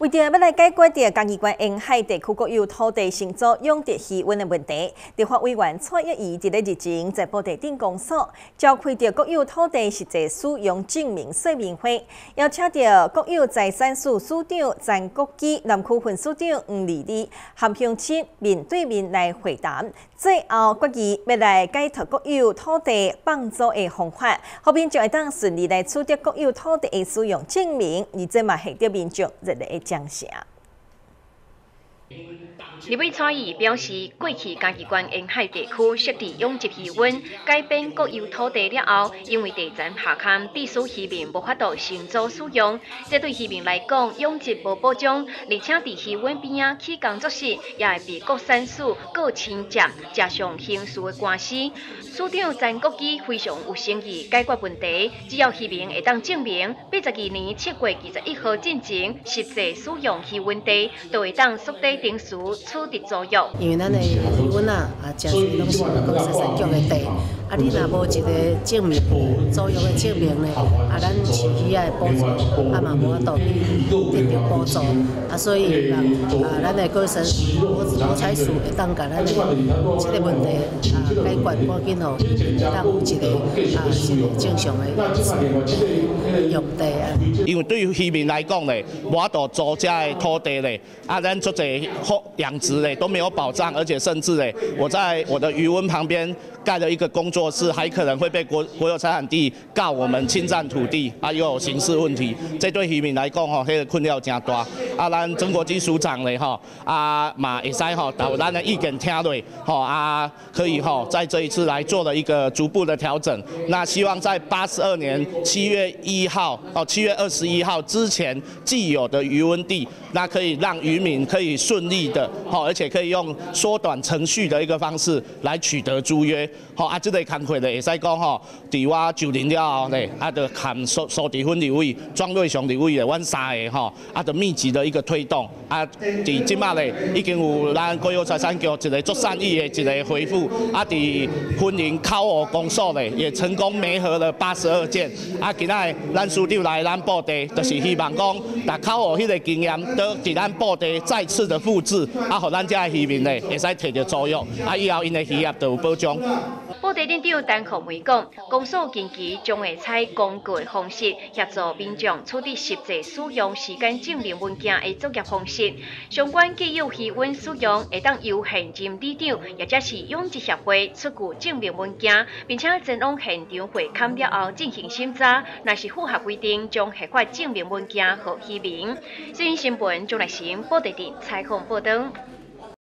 为着要来解决着嘉义县沿海地区国有土地承租用地气温的问题，立法委员蔡一仪伫咧日前在布地顶公所召开着国有土地实际使用证明说明会，邀请着国有财产署署长陈国基、南区分署长黄丽丽含乡亲面对面来回答。最后决议要来解脱国有土地放租的方法，后面就会当顺利来取得国有土地的使用证明，而这嘛系得民众热烈降下。立委蔡意表示，过去嘉义县沿海地区设置养殖气温改变国有土地了后，因为地层下陷，必须渔民无法度承租使用。这对渔民来讲，养殖无保障，而且伫气温边啊起工作时，也会被国产署告侵占，加上刑事的官司。署长张国基非常有诚意解决问题，只要渔民会当证明八十二年七月二十一号进前实际使用气温地，就会当缩短定数。处理作用。因为咱的气温啊，啊，真侪拢是国产产局的地，啊，你若无一个证明，租用的证明呢，啊，咱市区啊补助，啊嘛无法度去得到补助，啊，所以让啊，咱的国产国产署会当甲咱的这个问题啊解决，赶紧吼，当有一个啊一个正常的用地啊。因为对于渔民来讲呢，无法度租遮的土地呢，啊，咱做者好。养殖嘞都没有保障，而且甚至嘞，我在我的渔温旁边盖了一个工作室，还可能会被国国有财产地告我们侵占土地，啊，有刑事问题，这对渔民来讲吼，迄个困扰真大。啊，咱中国基署长嘞吼，啊嘛会使吼，把咱的意见听落，吼啊可以吼，在这一次来做了一个逐步的调整。那希望在八十二年七月一号哦，七月二十一号之前既有的渔温地，那可以让渔民可以顺利的。好，而且可以用缩短程序的一个方式来取得租约。好，啊，这得工作的会使讲吼，伫我就任了后呢，啊，就含苏苏地芬立委、庄瑞雄立位的，阮三个吼，啊，就密集的一个推动。啊，伫即马咧，已经有咱国有财产局一个做善意的一个回复。啊，伫婚姻考核公所咧，也成功媒合了八十二件。啊，今仔咱署长来咱布地，就是希望讲，把考核迄个经验，都伫咱布地再次的复制。啊，互咱遮的渔民呢，会使摕着作用，啊，以后因的渔业就有保障。长陈克梅讲，公所近期将会采工具方式协助民众处理实际使用时间证明文件的作业方式。相关既有气温使用，会当由现任里长，或者是养殖协会出具证明文件，并且前往现场会勘了后进行审查。若是符合规定，将核发证明文件给渔民。新闻新闻，钟来行布地店采访报道。